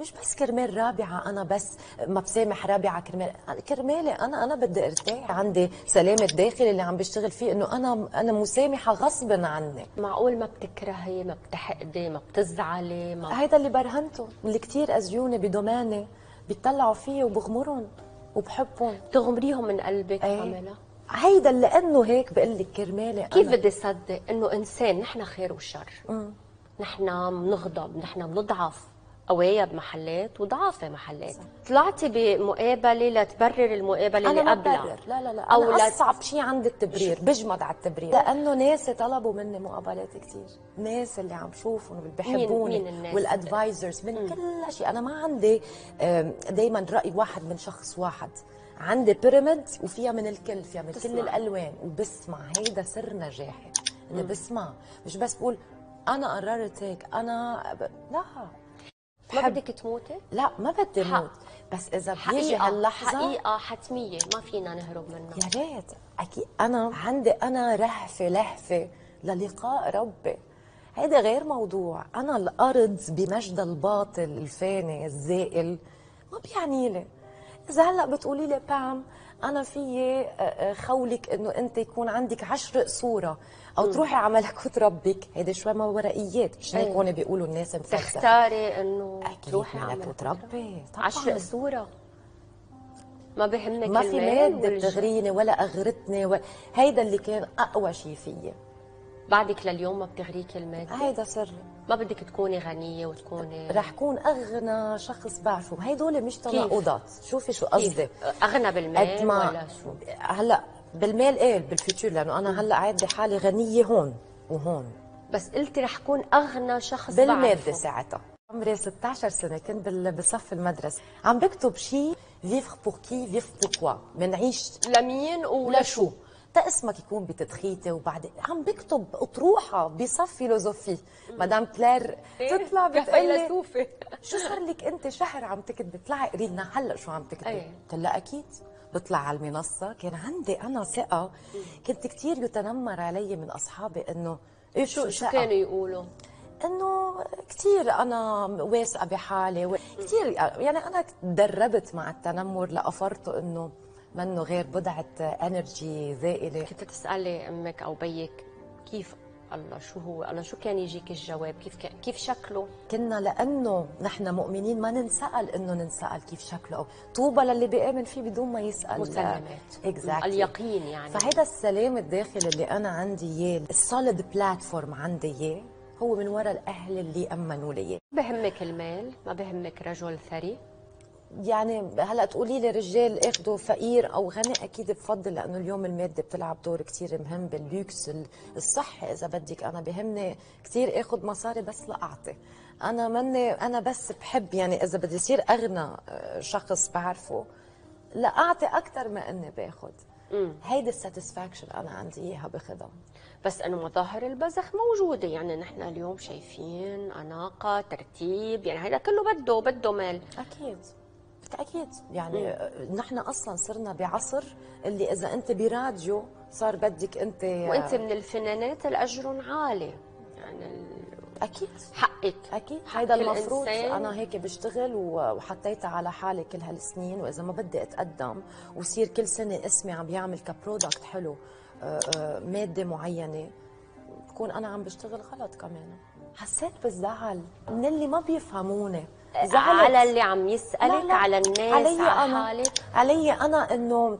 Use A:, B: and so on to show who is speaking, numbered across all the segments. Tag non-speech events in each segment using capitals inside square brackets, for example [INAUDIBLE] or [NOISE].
A: مش بس كرمال رابعة أنا بس ما بسامح رابعة كرمال. كرمالي أنا أنا بدي ارتاح عندي سلام الداخلي اللي عم بشتغل فيه إنه أنا أنا مسامحة غصبا عني.
B: معقول ما بتكرهي ما بتحقدي ما بتزعلي ما
A: هيدا اللي برهنته اللي كتير أزيوني بدوماني بيطلعوا فيي وبغمرهم وبحبهم.
B: بتغمريهم من قلبك
A: إيه.
B: عملا
A: هيدا لأنه هيك بقول لك كرمالي
B: كيف بدي صدق إنه إنسان نحن خير وشر؟ نحن بنغضب نحن بنضعف. قوية بمحلات وضعافة محلات. طلعتي بمقابلة لتبرر المقابلة
A: أنا
B: اللي قبلها.
A: ببرر لا لا لا.
B: أو
A: أنا
B: لا-
A: أصعب شيء عندي التبرير. بجمد على التبرير. لأنه ناس طلبوا مني مقابلات كثير ناس اللي عم شوفهم
B: مين الناس؟
A: والادفايزرز من كل شيء. أنا ما عندي دائما رأي واحد من شخص واحد. عندي بيراميد وفيها من الكل فيها من كل. الألوان. وبسمع. هيدا سر نجاحي إني بسمع. مش بس بقول أنا قررت هيك أنا ب... لا.
B: ما بدك تموتي؟
A: لا ما بدي
B: حق.
A: موت. بس إذا بيجي
B: حقيقة
A: هاللحظة
B: حقيقة حتمية. ما فينا نهرب منها.
A: يا ريت. أكيد. أنا عندي أنا رهفة لهفة للقاء ربي. هيدا غير موضوع. أنا الأرض بمجد الباطل الفاني الزائل. ما بيعني لي إذا هلأ بتقولي لي بام أنا في خولك إنه أنت يكون عندك عشر قصوره أو تروحي على ملكوت ربك. هيدا شوي ما ورقيات مش هيك. هون بيقولوا الناس مفلسفة.
B: تختاري
A: إنه
B: تروحي على
A: ملكوت
B: ملكوت
A: ربي.
B: عشر صورة. ما بهمك
A: ما في
B: مادة
A: بتغريني ولا أغرتني و... هيدا اللي كان أقوى شيء فيي
B: بعدك لليوم ما بتغريك المادة؟
A: هيدا سري
B: ما بدك تكوني غنية وتكوني
A: رح كون أغنى شخص بعرفه. هيدول مش تناقضات شوفي شو؟ قصدي.
B: أغنى
A: قد
B: بالمال
A: ما
B: ولا شو؟
A: هلا بالمال إيه بالفيتشر لأنه أنا هلا عادي حالي غنية هون وهون.
B: بس قلتي رح كون أغنى شخص بالمادة.
A: ساعتها. عمري 16 سنة كنت بصف المدرسة. عم بكتب شيء فيفر بور كي فيفر بوركوا بنعيش
B: لمين ولا
A: تا اسمك يكون بتدخيتي وبعد عم بكتب أطروحة بصف فيلوزوفي. مدام كلير تطلع بتقول لي
B: فيلسوفة. [LAUGHS]
A: شو صار لك أنت شهر عم تكتبي؟ اطلعي قري لنا هلأ شو عم تكتبي.
B: إيه.
A: قلت لها أكيد. بطلع على المنصة. كان عندي أنا ثقة. كنت كثير يتنمر علي من أصحابي إنه إيه
B: شو شو؟ كانوا يقولوا؟
A: إنه كثير أنا واثقة بحالي. كثير يعني أنا تدربت مع التنمر لافرط إنه منه غير بضعة انرجي زائله
B: كنت تسألي أمك أو بيك كيف الله شو هو الله شو كان يجيك الجواب؟ كيف كيف شكله؟
A: كنا لأنه نحن مؤمنين ما ننسأل إنه ننسأل كيف شكله. طوبى للي بيامن فيه بدون ما يسأل.
B: مسلمات
A: exactly.
B: اليقين يعني.
A: فهيدا السلام الداخلي اللي أنا عندي إياه ال solid platform عندي إياه هو من وراء الأهل اللي أمنوا لي.
B: بهمك المال ما بهمك رجل ثري.
A: يعني هلا تقولي لي رجال اخذوا فقير أو غني أكيد بفضل لأنه اليوم الماده بتلعب دور كثير مهم باللوكس ال- الصحي إذا بدك أنا بهمني كثير آخذ مصاري بس لاعطي أنا مني أنا بس بحب يعني إذا بدي يصير أغنى آه، شخص بعرفه لاعطي أكثر ما إني باخذ. هيدي الساتسفاكشن أنا عندي إياها باخذها
B: بس إنه مظاهر البذخ موجودة يعني نحن اليوم شايفين أناقة ترتيب يعني هذا كله بده بده مال.
A: أكيد. أكيد. يعني آه، نحن أصلا صرنا بعصر اللي إذا أنت براديو صار بدك أنت
B: وأنت من الفنانات الاجر عالي. يعني ال-
A: أكيد.
B: حقك. أكيد.
A: هيدا المفروض. أنا هيك بشتغل وحطيتها على حالي كل هالسنين وإذا ما بدي أتقدم وصير كل سنة اسمي عم بيعمل كبرودكت حلو آه، آه، مادة معينة بكون أنا عم بشتغل غلط كمان. حسيت بالزعل من اللي ما بيفهموني. زعلت.
B: على اللي عم يسألك
A: لا لا.
B: على الناس
A: علي
B: على
A: أنا
B: حالك
A: علي أنا إنه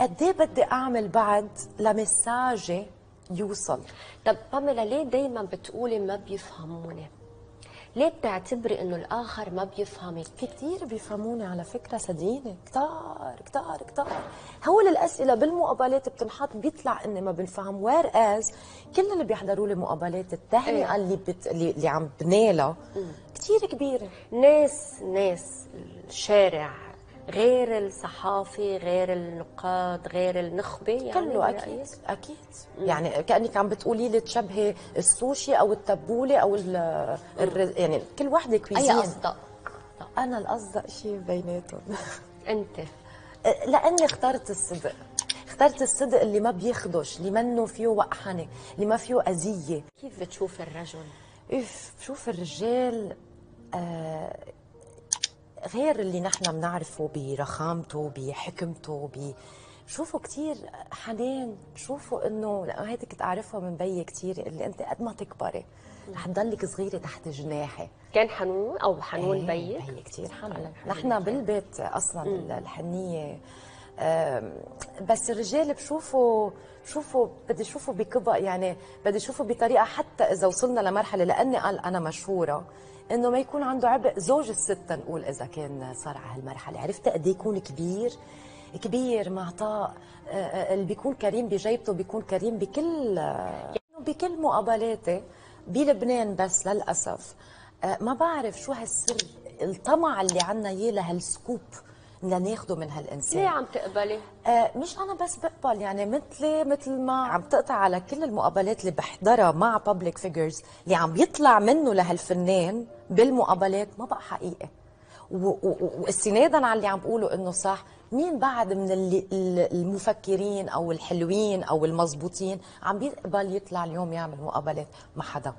A: قد إيه بدي أعمل بعد ل message ي يوصل
B: طب باميلا ليه دايما بتقولي ما بيفهموني ليه بتعتبري إنه الآخر ما بيفهمك؟
A: في كتير بيفهموني على فكرة صدقيني. كتار كتار كتار. هول الأسئلة بالمقابلات بتنحط بيطلع إني ما بنفهم. whereas كل اللي بيحضروا لي مقابلات التهنئة
B: إيه.
A: اللي, بت... اللي عم بنالها كتير كبيرة.
B: ناس ناس الشارع غير الصحافي غير النقاد غير النخبة يعني
A: كله أكيد
B: برأيك؟
A: أكيد. يعني كأنك عم بتقولي لي تشبهي السوشي أو التبولة أو ال... الر... يعني كل وحدة
B: أي
A: كويزين.
B: أصدق.
A: أنا الأصدق شيء بيناتهم.
B: أنت؟
A: لأني اخترت الصدق. اخترت الصدق اللي ما بيخدش اللي منه فيه وقحنة اللي ما فيه أذية.
B: كيف بتشوف الرجل؟
A: إف بشوف الرجال آه غير اللي نحن بنعرفه برخامته بحكمته ب بشوفه كثير حنان بشوفه إنه لأنه هيدي كنت أعرفها من بيي كثير اللي أنت قد ما تكبري رح تضلك صغيرة تحت جناحي.
B: كان حنون أو حنون
A: إيه،
B: بيك؟
A: بيي كثير حنون. نحن بالبيت أصلا الحنية آم، بس الرجال بشوفوا بشوفوا بدي أشوفه بكبر يعني بدي أشوفه بطريقة حتى إذا وصلنا لمرحلة لأني قال أنا مشهورة. إنه ما يكون عنده عبء زوج الست نقول إذا كان صار على هالمرحلة. عرفت قد إيه يكون كبير؟ كبير معطاء آه، آه، اللي بيكون كريم بجيبته بيكون كريم بكل آه، بكل مقابلاته بلبنان بس للأسف. ما بعرف شو هالسر الطمع اللي عنا إياه لهالسكوب. لناخده من هالإنسان
B: ليه عم تقبلي؟
A: آه مش أنا بس بقبل يعني مثلي مثل ما عم تقطع على كل المقابلات اللي بحضرها مع بابليك فيجرز اللي عم بيطلع منه لهالفنان بالمقابلات ما بقى حقيقي واستنادا على اللي عم بقوله إنه صح مين بعد من المفكرين أو الحلوين أو المزبوطين عم بيقبل يطلع اليوم يعمل مقابلات مع حدا؟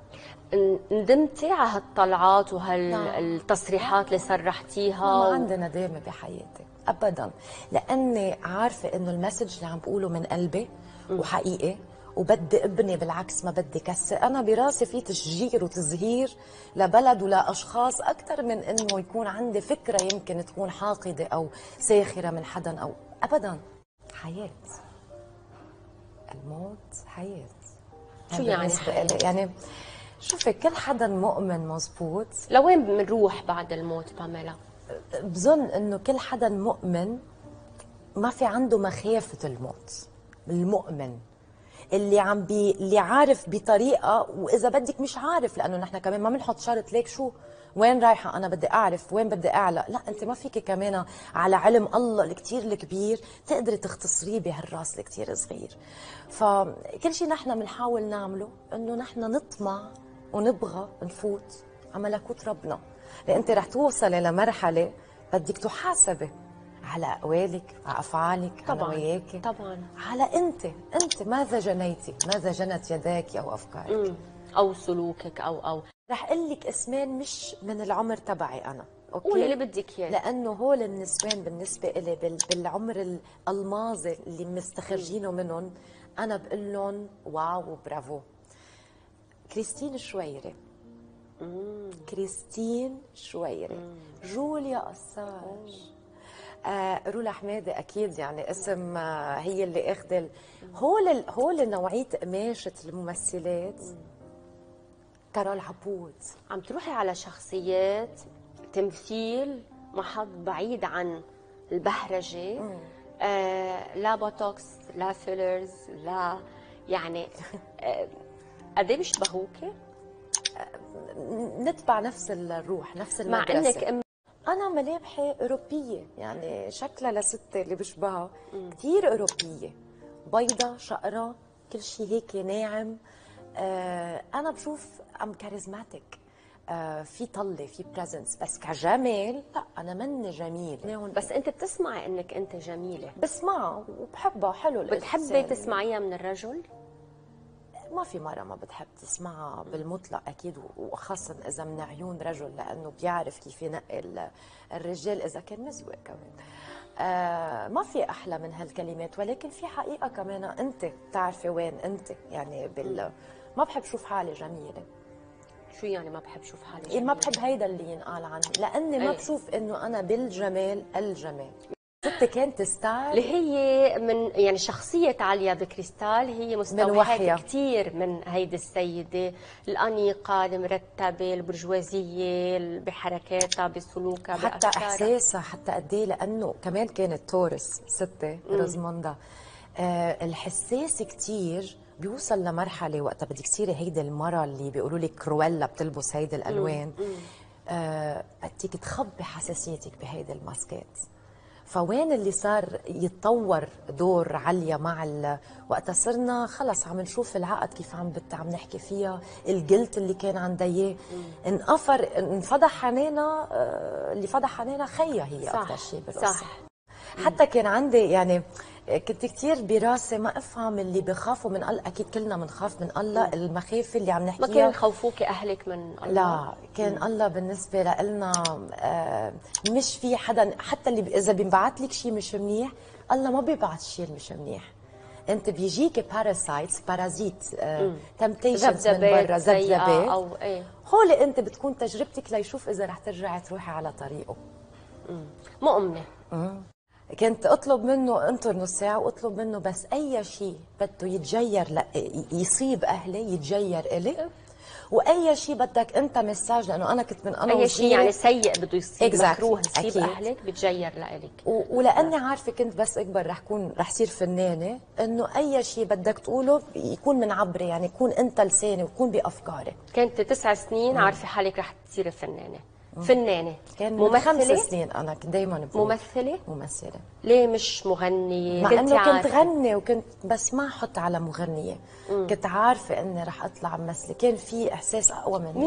B: ندمتي على هالطلعات
A: نعم.
B: وهالتصريحات اللي صرحتيها
A: ما عندي ندامة بحياتي أبدا. لأني عارفة إنه المسج اللي عم بقوله من قلبي وحقيقي وبدي ابني بالعكس ما بدي كسر. أنا براسي في تشجير وتزهير لبلد ولاشخاص أكثر من إنه يكون عندي فكرة يمكن تكون حاقدة أو ساخرة من حدا أو ابدا. حياة. الموت حياة.
B: شو يعني حياة؟
A: يعني شوفي كل حدا مؤمن مزبوط
B: لوين بنروح بعد الموت باميلا؟
A: بظن إنه كل حدا مؤمن ما في عنده مخافة الموت. المؤمن. اللي عم بي اللي عارف بطريقة وإذا بدك مش عارف لأنه نحن كمان ما بنحط شرط. ليك شو؟ وين رايحة؟ أنا بدي أعرف. وين بدي اعلى لا أنت ما فيك كمان على علم الله الكتير الكبير تقدري تختصريه بهالراس الكتير صغير فكل شيء نحن بنحاول نعمله إنه نحن نطمع ونبغى نفوت. على ملكوت ربنا لأن انت رح توصلي لمرحلة بدك تحاسبي. على اقوالك على أفعالك
B: طبعاً،
A: على وياك.
B: طبعاً.
A: على أنت أنت ماذا جنيتي ماذا جنت يداك أو أفكارك؟
B: مم. أو سلوكك أو أو.
A: رح أقول لك اسمان مش من العمر تبعي أنا أوكي؟
B: قولي اللي بدك إياه.
A: لأنه هول النسوان بالنسبة لي بال- بالعمر ال- الماضي اللي مستخرجينه منهم أنا بقول لهم wow وبرافو. كريستين شويري كريستين شويري جوليا قصار رولا حمادة أكيد يعني اسم آه هي اللي أخذ هول ال- هول نوعيه قماشة الممثلات. كارول عبود
B: عم تروحي على شخصيات تمثيل محض بعيد عن البهرجة. آه لا بوتوكس لا fillers لا يعني آه قد إيه بيشبهوكي؟
A: نتبع نفس الروح نفس
B: مع
A: المدرسة.
B: انك ام
A: أنا ملامحي أوروبية يعني شكلها لستة اللي بشبهها. كثير أوروبية بيضة شقرة كل شيء هيك ناعم. آه أنا بشوف أم charismatic آه في طلة في presence بس كجمال لا أنا مني جميل بس
B: أنت بتسمعي إنك أنت جميلة.
A: بسمعها وبحبها حلو
B: بتحبي. تسمعيها من الرجل؟
A: ما في مرة ما بتحب تسمعها بالمطلق أكيد وخاصة إذا من عيون رجل لأنه بيعرف كيف ينقي ال- الرجال إذا كان مزوق كمان آه ما في أحلى من هالكلمات ولكن في حقيقة كمان أنت بتعرفي وين أنت يعني بال ما بحب شوف حالي جميلة
B: شو يعني ما بحب شوف حالي
A: إيه ما
B: جميلة؟
A: بحب هيدا اللي ينقال عني لأني ما. بشوف إنه أنا بالجمال الجمال ست كانت ستايل
B: اللي هي من يعني شخصية عليا بكريستال هي. مستوحاة كثير من هيدي السيدة الأنيقة المرتبة البرجوازية بحركاتها بسلوكها
A: حتى
B: بأفكارها.
A: إحساسها حتى قد إيه لأنه كمان كانت تورس ستة رزموندا آه الحساس كتير بيوصل لمرحلة وقتها بدك تصيري هيدي المرة اللي بيقولوا لك كرويلا بتلبس هيدي الألوان. آه بدك تخبي حساسيتك بهيدي الماسكات. فوين اللي صار يتطور دور عليا مع ال... وقتها صرنا خلص عم نشوف العقد كيف عم بت... عم نحكي فيها الجلت اللي كان عندها إياه. انقفر انفضح حنانها آه، اللي فضح حنانها خيها هي أكثر شيء بالقصة.
B: صح.
A: حتى كان عندي يعني كنت كتير براسي ما أفهم اللي بخافوا من الله. أكيد كلنا بنخاف من الله. المخافه اللي عم
B: ما كانوا
A: نحكيها
B: يخوفوك أهلك من الله؟
A: لا كان الله بالنسبة لنا آه، مش في حدا حتى اللي إذا بينبعت لك شيء مش منيح الله ما بيبعت شيء مش منيح. أنت بيجيك parasites parasite temptations من برا ذبذبات
B: أو إيه.
A: هول أنت بتكون تجربتك ليشوف إذا رح ترجعي تروحي على طريقه.
B: مؤمنة.
A: كنت أطلب منه أنطر نص ساعة وأطلب منه بس أي شيء بده يتجير ل... يصيب أهلي يتجير إلي. وأي شيء بدك أنت مساج لأنه أنا كنت من أنا
B: أي شيء يعني سيء بده يصير
A: Exactly.
B: مكروه يصيب
A: أكيد.
B: أهلك بتجير لإلك.
A: و- ولأني عارفة كنت بس أكبر رح كون رح صير فنانة إنه أي شيء بدك تقوله يكون من عبري يعني يكون أنت لساني ويكون بافكاري
B: كانت تسع سنين عارفة حالك رح تصيري فنانة. فنانة.
A: كان من خمس
B: ممثله
A: سنين أنا كنت دائما
B: ممثلة؟
A: ممثلة.
B: ليه مش مغنية؟
A: مع إنه كنت. غني وكنت بس ما أحط على مغنية. كنت عارفة إني رح أطلع ممثلة. كان في إحساس أقوى مني.